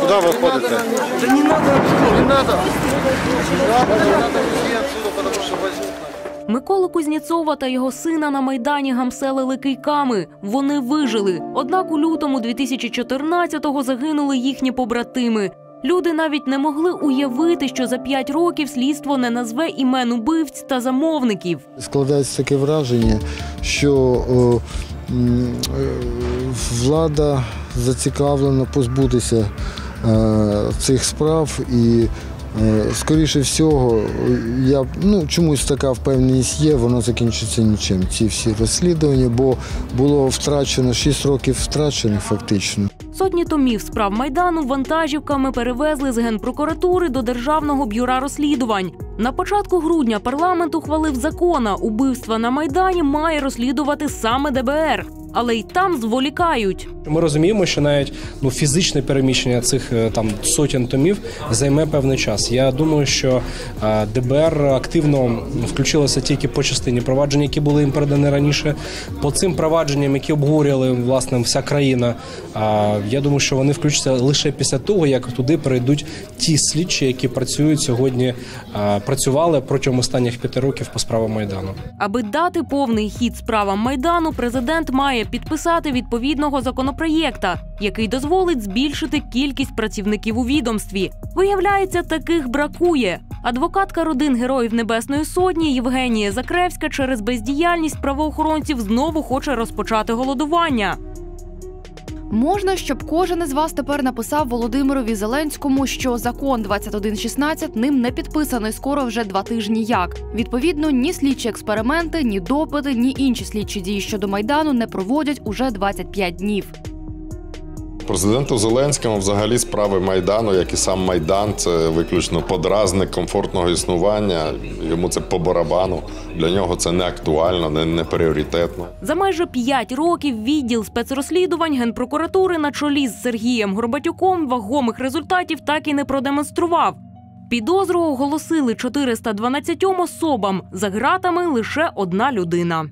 Куда вы ходите? Да не надо Не надо. Не надо, отсюда, потому. Миколу Кузнєцова та його сина на майдані гамселили кийками. Вони вижили. Однак у лютому 2014-го загинули їхні побратими. Люди навіть не могли уявити, що за п'ять років слідство не назве імен убивць та замовників. Складається таке враження, що о, м, е, влада зацікавлена позбутися е, цих справ і. е, Скоріше всього, я ну чомусь така впевненість є, воно закінчиться нічим. Ці всі розслідування, бо було втрачено 6 років втрачених фактично. Сотні томів справ майдану вантажівками перевезли з генпрокуратури до державного бюра розслідувань. На початку грудня парламент ухвалив закона. Убивства на майдані має розслідувати саме ДБР, але й там зволікають. Ми розуміємо, що навіть ну фізичне переміщення цих е, там сотень томів займе певний час. Я думаю, що е, ДБР активно включилося тільки по частині проваджень, які були їм передані раніше. По цим провадженням, які обговорювали власне вся країна. е, Я думаю, що вони включаться лише після того, як туди перейдуть ті слідчі, які працюють сьогодні, працювали протягом останніх п'яти років по справам майдану. Аби дати повний хід справам майдану, президент має підписати відповідного законопроєкта, який дозволить збільшити кількість працівників у відомстві. Виявляється, таких бракує. Адвокатка родин героїв Небесної Сотні Євгенія Закревська через бездіяльність правоохоронців знову хоче розпочати голодування. Можна, щоб кожен із вас тепер написав Володимирові Зеленському, що закон 2116 ним не підписаний скоро вже два тижні. Як відповідно, ні слідчі експерименти, ні допити, ні інші слідчі дії щодо майдану не проводять уже 25 днів. Президенту Зеленському взагалі справи майдану, як і сам майдан, це виключно подразник комфортного існування. Йому це по барабану. Для нього це не актуально, не, не пріоритетно. За майже п'ять років відділ спецрозслідувань генпрокуратури на чолі з Сергієм Горбатюком вагомих результатів так і не продемонстрував. Підозру оголосили 412 особам. За ґратами лише одна людина.